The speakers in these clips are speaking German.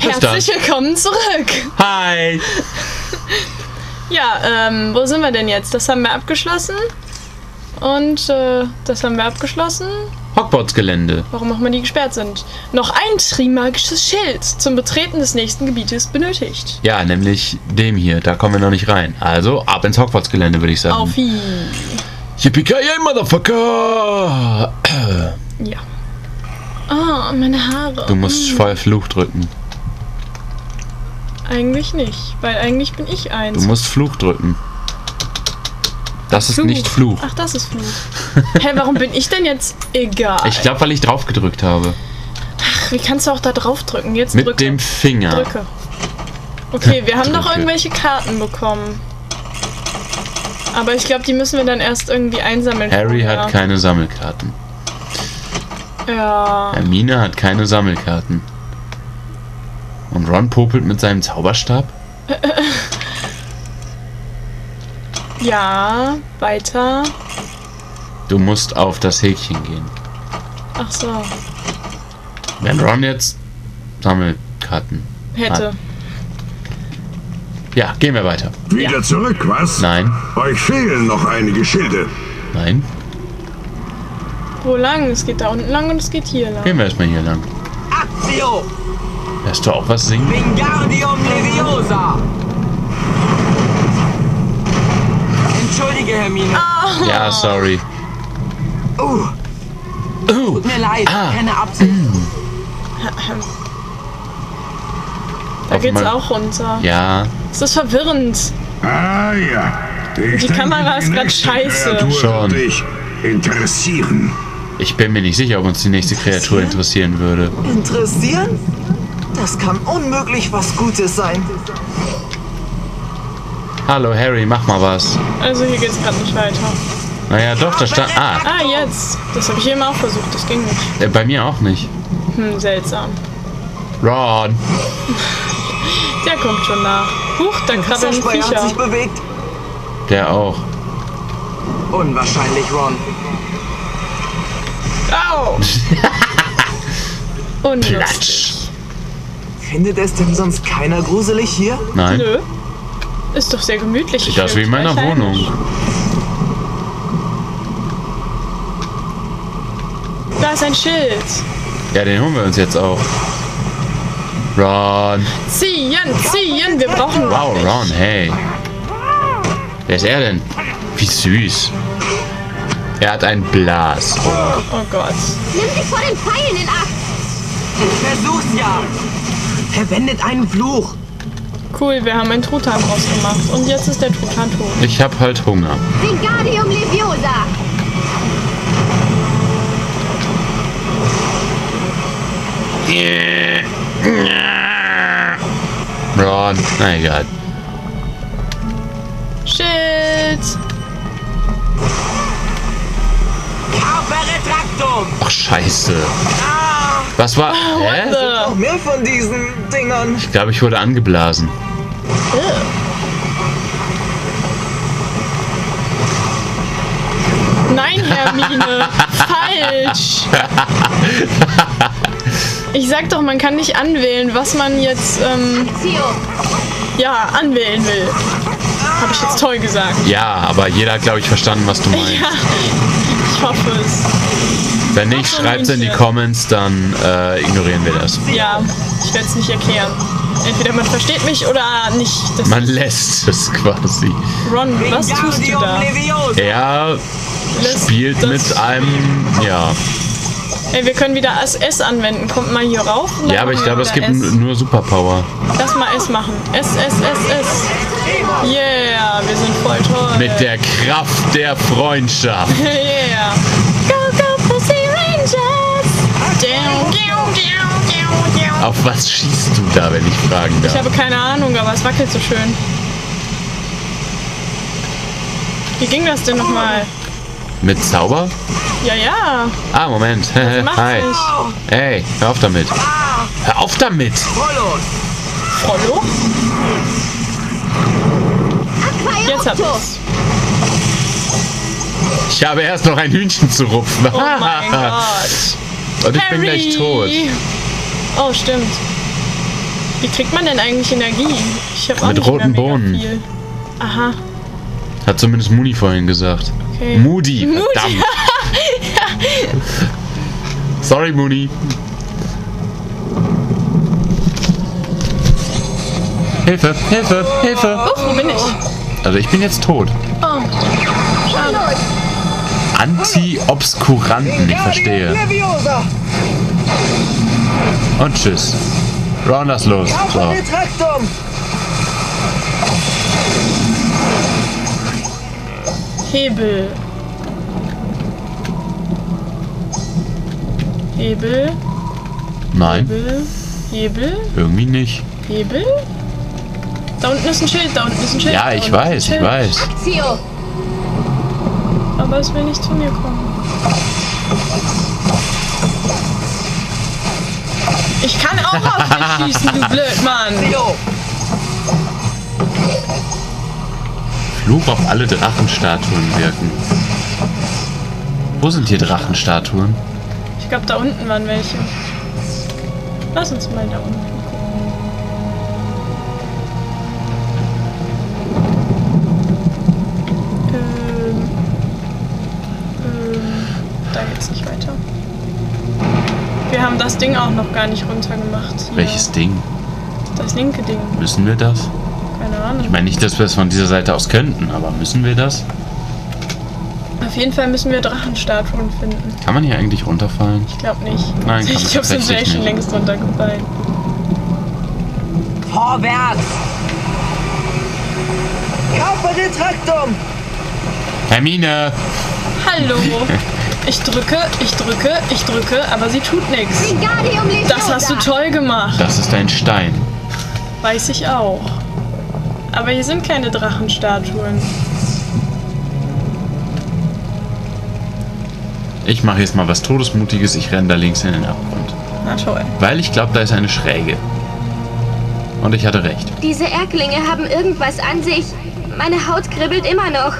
Herzlich willkommen zurück. Hi. Ja, ähm, wo sind wir denn jetzt? Das haben wir abgeschlossen. Und äh, das haben wir abgeschlossen. Hogwarts-Gelände. Warum auch immer die gesperrt sind. Noch ein trimagisches Schild zum Betreten des nächsten Gebietes benötigt. Ja, nämlich dem hier. Da kommen wir noch nicht rein. Also ab ins Hogwarts-Gelände, würde ich sagen. Auf ihn. Yippie-ki-yay, Motherfucker! Ja. Ah, meine Haare. Du musst voll Fluch drücken. Eigentlich nicht, weil eigentlich bin ich Du eins. musst Fluch drücken. Das ist Fluch. nicht Fluch. Ach, das ist Fluch. Hä, warum bin ich denn jetzt egal? Ich glaube, weil ich drauf gedrückt habe. Ach, wie kannst du auch da drauf drücken? Jetzt Mit drücke. dem Finger. Drücke. Okay, wir haben doch irgendwelche Karten bekommen. Aber ich glaube, die müssen wir dann erst irgendwie einsammeln. Harry hat keine Sammelkarten. Ja. Hermine hat keine Sammelkarten. Und Ron popelt mit seinem Zauberstab? Ja, weiter. Du musst auf das Häkchen gehen. Ach so, Wenn Ron jetzt Sammelkarten. hätte. Ja, gehen wir weiter. Wieder zurück, was? Nein, Euch fehlen noch einige Schilde. nein. Wo lang? Es geht da unten lang und es geht hier lang. Gehen wir erstmal hier lang. Actio! Hörst du auch was singen? Wingardium Leviosa! Entschuldige, Hermine. Ja, sorry. Uh, Oh, tut mir leid, Ah. keine Absicht. Da auf geht's auch runter. Ja, Es ist verwirrend. Ah ja. Ich Die Kamera ist nächste scheiße. Schon. interessieren. ich bin mir nicht sicher, ob uns die nächste Kreatur interessieren würde. Interessieren? Das kann unmöglich was Gutes sein. Hallo Harry, mach mal was. Also hier geht's gerade nicht weiter. Naja, doch, da stand. Ah, Ah, jetzt. Das habe ich eben auch versucht. Das ging nicht. äh, bei mir auch nicht. Hm, seltsam. Ron. Der kommt schon nach. Huch, da krabbeln Wasserspray hat sich Viecher. bewegt. Der auch. Unwahrscheinlich, Ron. Au! Unlustig. Platsch. Findet es denn sonst keiner gruselig hier? Nein. Nö. Ist doch sehr gemütlich. Sieht Ich fühl wie in meiner Wohnung. Da ist ein Schild. Ja, den holen wir uns jetzt auch. Ron. Ziehen, ziehen. Wir brauchen Wow. Ron, hey. Wer ist er denn? Wie süß. Er hat ein Blas. Oh Gott. Nimm dich vor den Pfeilen in Acht! Versuch's ja! Verwendet einen Fluch. Cool, wir haben einen Truthahn rausgemacht. Und jetzt ist der Truthahn tot. Ich hab halt Hunger. Wingardium Leviosa! Ron, na egal. Schild. Ach, scheiße. Was war... Hä? Noch mehr von diesen Dingern. Ich glaube, ich wurde angeblasen. Nein, Hermine. Falsch. Ich sag doch, man kann nicht anwählen, was man jetzt, ähm, ja, anwählen will. Habe ich jetzt toll gesagt. Ja, aber jeder hat, glaube ich, verstanden, was du meinst. Ja, ich hoffe es. Wenn nicht, Ach, schreibt's in die. Comments, dann äh, ignorieren wir das. Ja, ich werde es nicht erklären. Entweder man versteht mich oder nicht. Das Man lässt es quasi. Ron, was tust du da? Er Lässt spielt mit einem... Ja. Ey, wir können wieder S anwenden. Kommt mal hier rauf. Ja, aber ich glaube, es gibt S. nur Superpower. Lass mal S machen. S, S, S, S. Yeah, wir sind voll toll. Mit der Kraft der Freundschaft. Yeah. Auf was schießt du da, wenn ich fragen Ich darf? habe keine Ahnung, aber es wackelt so schön. Wie ging das denn nochmal? Mit Zauber? Ja, ja. Ah, Moment. Hi. sich. Hey, hör auf damit. Hör auf damit! Frollo? Jetzt hab ich's. Ich habe erst noch ein Hühnchen zu rupfen. Oh mein Gott. Und ich bin gleich tot. Oh, stimmt. Wie kriegt man denn eigentlich Energie? Ich habe auch Mit nicht roten Bohnen. Viel. Aha, Hat zumindest Muni vorhin gesagt. okay. Moody, verdammt. Sorry, Mooney. Hilfe, Hilfe, Hilfe. Uff, wo bin ich? Also ich bin jetzt tot. Oh, schade. Anti-Obskuranten, ich verstehe. Und tschüss. Ron, lass los. So. Hebel. Hebel, Nein, Hebel, Hebel, irgendwie nicht. Hebel. Da unten ist ein Schild, da unten ist ein Schild. Ja, ich weiß, ich weiß. Zio. Aber es will nicht zu mir kommen. Ich kann auch auf dich schießen, du Blödmann. Zio! Fluch auf alle Drachenstatuen wirken. Wo sind hier Drachenstatuen? Ich glaube, da unten waren welche. Lass uns mal da unten das Ding auch noch gar nicht runtergemacht. Hier. Welches Ding? Das linke Ding. Müssen wir das? Keine Ahnung. Ich meine nicht, dass wir es von dieser Seite aus könnten, aber müssen wir das? Auf jeden Fall müssen wir Drachenstatuen finden. Kann man hier eigentlich runterfallen? Ich glaube nicht. Nein, kann ich glaube, sind wir schon nicht. längst runtergefallen. Vorwärts! Carpe Retraktum! Hermine! Hallo! Ich drücke, ich drücke, ich drücke, aber sie tut nichts. Das hast du toll gemacht. Das ist ein Stein. Weiß ich auch. Aber hier sind keine Drachenstatuen. Ich mache jetzt mal was Todesmutiges. Ich renne da links in den Abgrund. Na toll. Weil ich glaube, da ist eine Schräge. Und ich hatte recht. Diese Erklinge haben irgendwas an sich. Meine Haut kribbelt immer noch.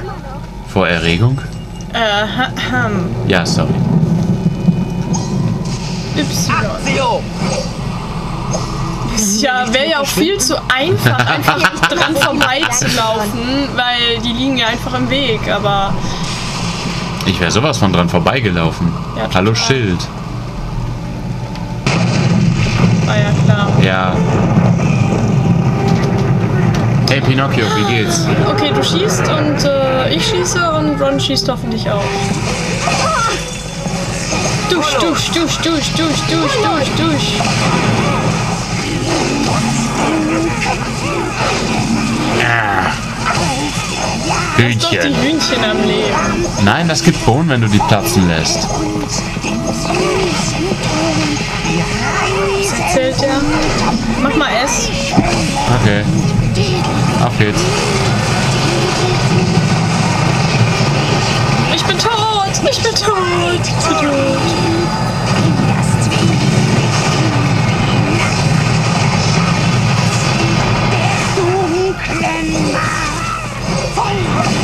Vor Erregung? Äh, hm. Ja, sorry. Y. Ja, wäre ja auch viel zu einfach, einfach dran vorbeizulaufen, weil die liegen ja einfach im Weg, aber Ich wäre sowas von dran vorbeigelaufen. Ja. Hallo Schild. war ja klar. Ja. Pinocchio, wie geht's? Okay, du schießt und äh, ich schieße und Ron schießt hoffentlich auch. Dusch, dusch, dusch, dusch, dusch, dusch, dusch, dusch. Doch die Hühnchen. Hühnchen am Leben. Nein, das gibt Bohnen, wenn du die platzen lässt. Was erzählt der? Mach mal S. Okay. Auf geht's. Ich bin tot! Ich bin tot! Ich bin tot!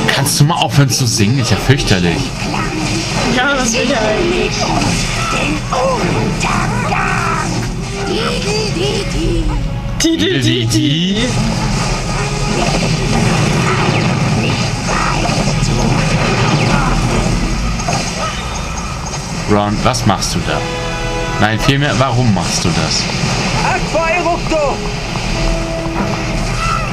Kannst du mal aufhören zu singen? Ist ja fürchterlich. Ja, was will der eigentlich? Die, die, die, die. Ron, was machst du da? Nein, vielmehr, warum machst du das?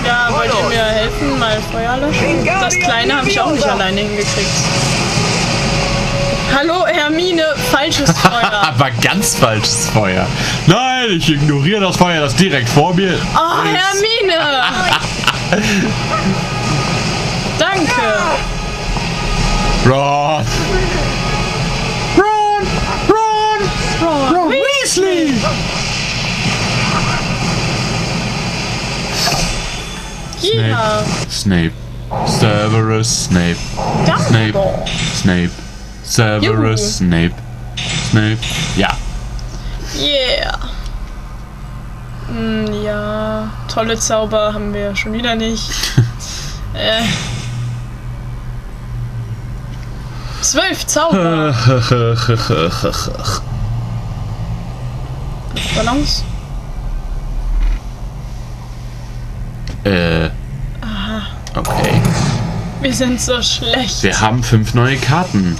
Ja, wollt ihr mir helfen, mal Feuer löschen? Das kleine habe ich auch nicht alleine hingekriegt. Hallo, Hermine, falsches Feuer. Aber ganz falsches Feuer. Nein, ich ignoriere das Feuer, das direkt vor mir. Oh, Hermine! Danke. Ron! Ron! Ron. Weasley! Ja, Snape. Severus Snape. Snape. Dumbledore. Snape. Severus Juhu. Snape. Snape. Ja. Yeah. Hm, ja, tolle Zauber haben wir schon wieder nicht. äh. Zwölf Zauber. Balance. Äh. Okay. Wir sind so schlecht. Wir haben fünf neue Karten.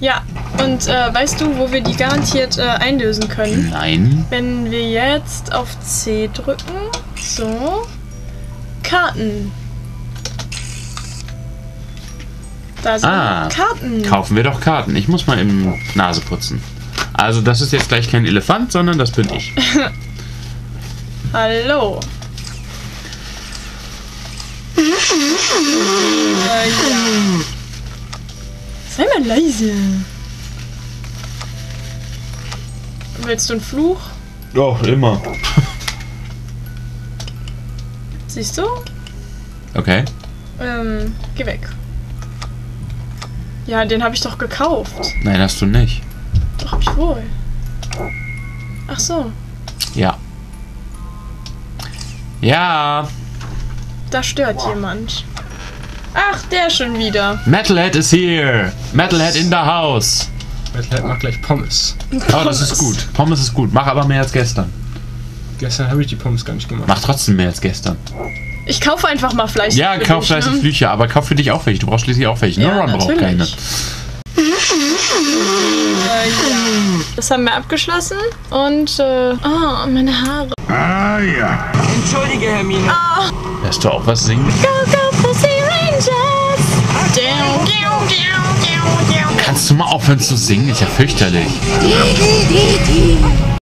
Ja, und äh, weißt du, wo wir die garantiert äh, einlösen können? Nein. Wenn wir jetzt auf C drücken. So. Karten. Da sind Ah. Karten. Kaufen wir doch Karten. Ich muss mal im Nase putzen. Also, das ist jetzt gleich kein Elefant, sondern das bin ich. Hallo. äh, ja. Sei mal leise. Willst du einen Fluch? Doch, immer. Siehst du? Okay. Ähm, geh weg. Ja, den habe ich doch gekauft. Nein, hast du nicht. Wohl. Ach so, Ja. Ja. da stört jemand. Ach, der schon wieder. Metalhead is here. Metalhead in the house. Metalhead macht gleich Pommes. Oh, das ist gut. Pommes ist gut. Mach aber mehr als gestern. Gestern habe ich die Pommes gar nicht gemacht. Mach trotzdem mehr als gestern. Ich kaufe einfach mal Fleisch. Ja, kauf fleißig ne? Flüche, aber kauf für dich auch welche. Du brauchst schließlich auch welche. Ja, Nur Ron braucht natürlich. keine. Äh, ja. Das haben wir abgeschlossen. Und, äh, oh, meine Haare. Ah ja. Entschuldige, Hermine. Lässt du auch was singen? Go, go, Pussy Rangers! Down, down, down, down, down. Kannst du mal aufhören zu singen? Ist ja fürchterlich.